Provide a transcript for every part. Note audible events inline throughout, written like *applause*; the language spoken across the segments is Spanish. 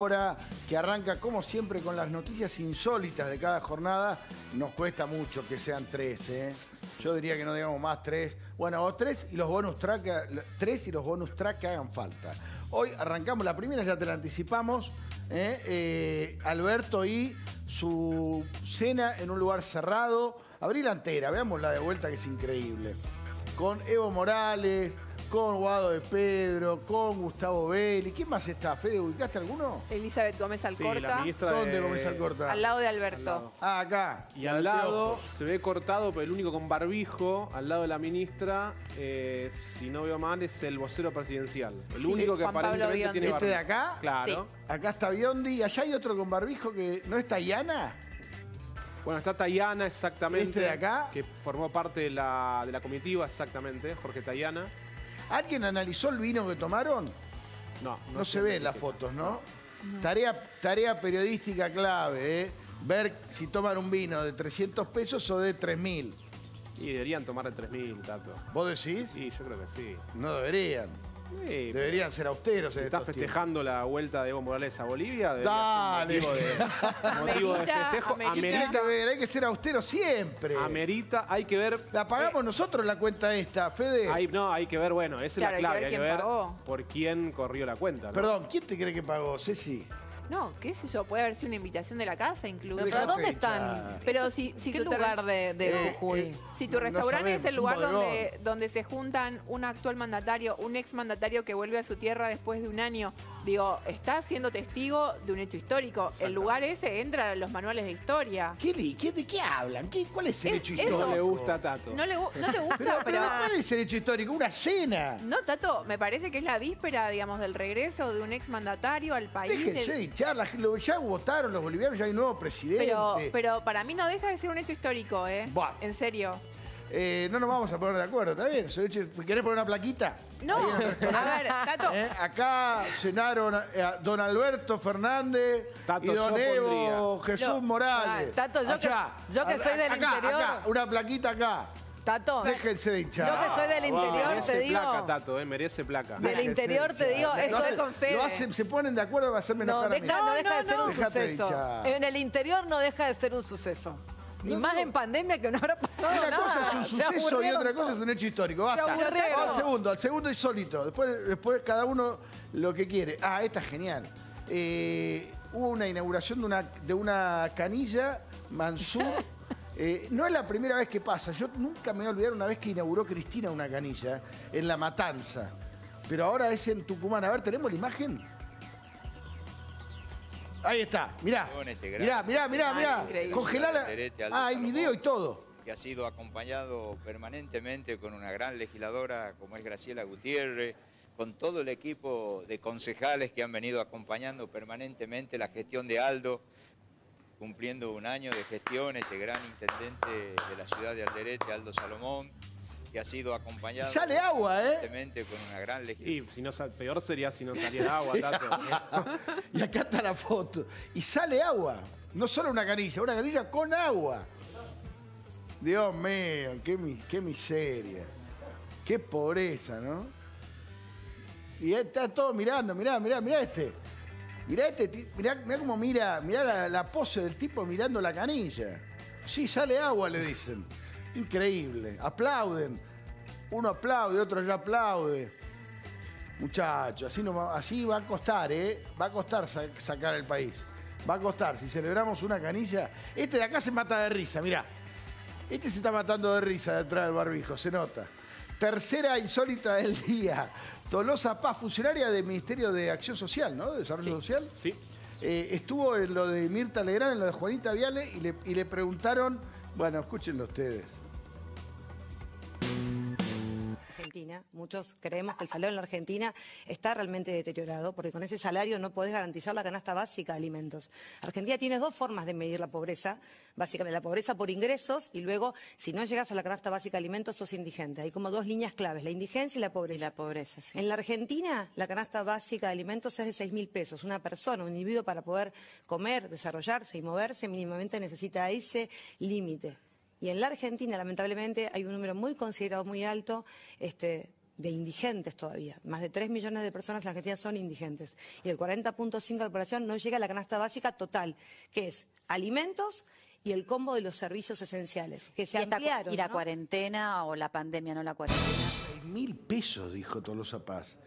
Ahora que arranca como siempre con las noticias insólitas de cada jornada, nos cuesta mucho que sean tres, ¿eh? Yo diría que no digamos más tres. Bueno, o tres y los bonus track, tres y los bonus track que hagan falta. Hoy arrancamos, la primera ya te la anticipamos, ¿eh? Eh, Alberto y su cena en un lugar cerrado. Abrí la entera, veamos la de vuelta que es increíble. Con Evo Morales, con Guado de Pedro, con Gustavo Belli. ¿Quién más está? Fede, ¿ubicaste alguno? Elizabeth Gómez Alcorta. ¿Dónde de... Gómez Alcorta? Al lado de Alberto. Ah, acá. Y al lado se ve cortado, pero el único con barbijo, al lado de la ministra, eh, si no veo mal, es el vocero presidencial. El único que aparentemente tiene barbijo. ¿Este de acá? Claro. Acá está Biondi. Y allá hay otro con barbijo que no está Tayana. Bueno, está Tayana, exactamente. ¿Este de acá? Que formó parte de la, de la comitiva, exactamente, Jorge Tayana. ¿Alguien analizó el vino que tomaron? No. No, se ve en las fotos, ¿no? Tarea, tarea periodística clave, ¿eh? Ver si toman un vino de 300 pesos o de 3.000. Y deberían tomar de 3.000, Tato. ¿Vos decís? Sí, yo creo que sí. No deberían. Deberían ser austeros. Si estás festejando la vuelta de Evo Morales a Bolivia, Dale. Motivo de, *laughs* motivo de festejo. Amerita, hay que ser austero siempre. Amerita, hay que ver. La pagamos nosotros la cuenta esta, Fede. Hay, no, hay que ver, bueno, esa es la clave. Hay que ver, por quién corrió la cuenta. Perdón, ¿quién te cree que pagó, Ceci? No, qué sé yo, puede haber sido una invitación de la casa incluso. ¿Pero dónde están? Pero si, si ¿Qué tu lugar de, de eh, si tu restaurante es el lugar donde, donde se juntan un actual mandatario, un ex mandatario que vuelve a su tierra después de un año, digo, está siendo testigo de un hecho histórico. El lugar ese entra en los manuales de historia. ¿Qué, ¿De qué hablan? ¿Qué, ¿Cuál es el hecho histórico? No le gusta a Tato. No, le, no te gusta, pero, ¿Cuál es el hecho histórico? Una cena. No, Tato, me parece que es la víspera, digamos, del regreso de un ex mandatario al país. Déjense de hinchar, ya votaron los bolivianos, ya hay un nuevo presidente. Pero, pero para mí no deja de ser un hecho histórico, ¿eh? En serio. Eh, no nos vamos a poner de acuerdo, ¿está bien? ¿Querés poner una plaquita? No, a ver, Tato. Eh, acá cenaron eh, don Alberto Fernández y don Evo Jesús Morales. Tato, yo que, yo que soy del interior... Acá, una plaquita acá. Tato. Déjense de hinchar. Yo que soy del interior, te digo. placa, Tato, eh, merece placa. Del interior te digo, estoy con fe. Lo hacen, se ponen de acuerdo va a hacerme enojar no, deja, a mí. No, deja de ser un suceso. En el interior no deja de ser un suceso. Y más en pandemia que no habrá pasado Una cosa es un suceso y otra cosa es un hecho histórico. Basta. Vamos al segundo, al segundo insólito. Después, después cada uno lo que quiere. Ah, esta es genial. Eh, hubo una inauguración de una, de una canilla Mansur *laughs* Eh, no es la primera vez que pasa. Yo nunca me voy a olvidar una vez que inauguró Cristina una canilla en La Matanza. Pero ahora es en Tucumán. A ver, ¿tenemos la imagen? Ahí está, mirá. Mirá, mirá, mirá, mirá. Congelala. Ah, hay video y todo. Que ha sido acompañado permanentemente con una gran legisladora como es Graciela Gutiérrez, con todo el equipo de concejales que han venido acompañando permanentemente la gestión de Aldo, cumpliendo un año de gestión, este gran intendente de la ciudad de Alderete, Aldo Salomón, que ha sido acompañado... Sale agua, ¿eh? Con una gran Y si no, peor sería si no saliera *laughs* agua, Tato. *laughs* y acá está la foto. Y sale agua. No solo una canilla, una canilla con agua. Dios mío, qué, qué miseria. Qué pobreza, ¿no? Y está todo mirando, mirá, mirá, mirá este. Mirá, este, mirá, mirá cómo mira, mirá la, pose del tipo mirando la canilla. Sí, sale agua, le dicen. Increíble. Aplauden. Uno aplaude, otro ya aplaude. Muchachos, así, no, así va a costar, ¿eh? Va a costar sacar el país. Va a costar. Si celebramos una canilla. Este de acá se mata de risa, mirá. Este se está matando de risa detrás del barbijo, se nota. Tercera insólita del día. Tolosa Paz, funcionaria del Ministerio de Acción Social, ¿no? De Desarrollo Social. Sí. Eh, estuvo en lo de Mirta Legrand, en lo de Juanita Viale, y le, y le preguntaron, bueno, escúchenlo ustedes. Muchos creemos que el salario en la Argentina está realmente deteriorado porque con ese salario no podés garantizar la canasta básica de alimentos. Argentina tiene dos formas de medir la pobreza, básicamente la pobreza por ingresos y luego si no llegas a la canasta básica de alimentos sos indigente. Hay como dos líneas claves, la indigencia y la pobreza. la pobreza, En la Argentina la canasta básica de alimentos es de 6 mil pesos. Una persona, un individuo para poder comer, desarrollarse y moverse mínimamente necesita ese límite. Y en la Argentina, lamentablemente, hay un número muy considerado, muy alto, este, de indigentes todavía. Más de 3 millones de personas en la Argentina son indigentes. Y el 40.5% de la población no llega a la canasta básica total, que es alimentos y el combo de los servicios esenciales, que se y ampliaron. ¿Y la cuarentena o la pandemia, no la cuarentena? 6 mil pesos, dijo Tolosa Paz.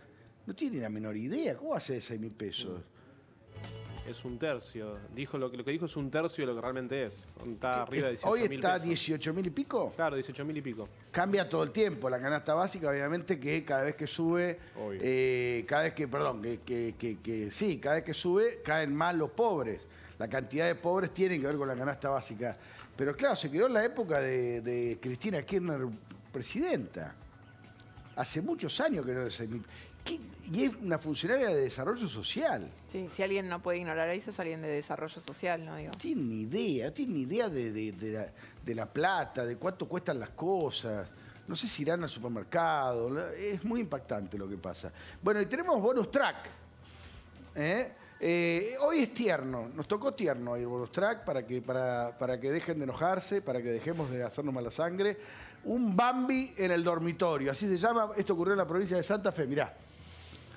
No tiene la menor idea. ¿Cómo hace de 6 mil pesos? Es un tercio. Dijo lo que, lo que dijo es un tercio de lo que realmente es. Está arriba de 18 Hoy está pesos. 18 mil y pico. Claro, 18 mil y pico. Cambia todo el tiempo. La canasta básica, obviamente, que cada vez que sube, eh, cada vez que, perdón, que, que- que- que- sí, cada vez que sube, caen más los pobres. La cantidad de pobres tiene que ver con la canasta básica. Pero claro, se quedó en la época de, de Cristina Kirchner presidenta. Hace muchos años que no es ¿Qué? Y es una funcionaria de desarrollo social. Sí, si alguien no puede ignorar eso, es alguien de desarrollo social, ¿no? Digo. No tiene ni idea, tiene ni idea de, de- de la, de la plata, de cuánto cuestan las cosas. No sé si irán al supermercado. Es muy impactante lo que pasa. Bueno, y tenemos bonus track. ¿eh? Eh, hoy es tierno, nos tocó tierno el bonus track para que, para, para que dejen de enojarse, para que dejemos de hacernos mala sangre. Un Bambi en el dormitorio, así se llama. Esto ocurrió en la provincia de Santa Fe, mirá.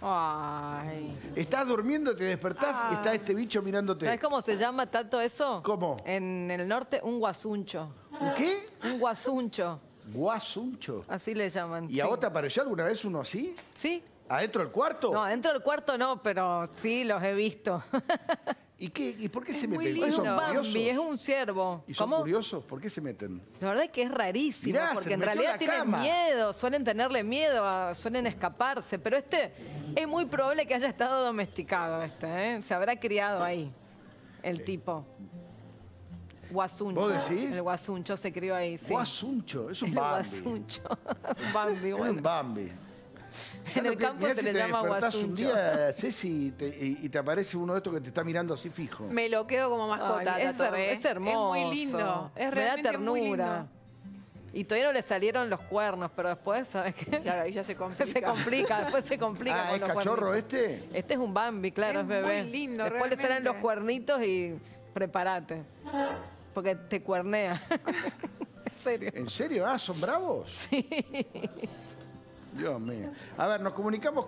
Ay. Estás durmiendo, te despertás y está este bicho mirándote. ¿Sabes cómo se llama tanto eso? ¿Cómo? En el norte, un guasuncho. ¿Un qué? Un guasuncho. Guasuncho. Así le llaman. ¿Y a vos te apareció alguna vez uno así? Sí. ¿Adentro del cuarto? No, dentro del cuarto no, pero sí los he visto. *laughs* ¿Y, qué, ¿Y por qué Es se meten? lindo. es ¿Son un? Bambi, es un ciervo. ¿Y son ¿Cómo? curiosos? ¿Por qué se meten? La verdad es que es rarísimo, Mirá, porque en realidad tienen cama. miedo, suelen tenerle miedo, a- suelen escaparse, pero este es muy probable que haya estado domesticado, este, ¿eh? se habrá criado ahí, el tipo. Guasuncho. ¿Vos decís? El guasuncho se crió ahí, sí. Guasuncho, es un el Bambi. guasuncho. Un *laughs* Bambi, Es bueno. un Bambi. En ¿Sabes el campo se si le te llama despertás un guasuncho. día, Ceci, y te, y- y te aparece uno de estos que te está mirando así fijo. Me lo quedo como mascota, Ay, es, her- ¿eh? es hermoso. Es muy lindo. Es Me da realmente muy ternura. lindo. Y todavía no le salieron los cuernos, pero después, ¿sabes qué? Claro, ahí ya se *laughs* complica. Se complica, después se complica. Ah, con ¿es los cachorro cuernitos. este? Este es un Bambi, claro, Es es, bebé. muy lindo, Después le salen los cuernitos y prepárate. Porque te cuernea. *laughs* en serio. ¿En serio? Ah, ¿son bravos? Sí. Dios mío. A ver, nos comunicamos.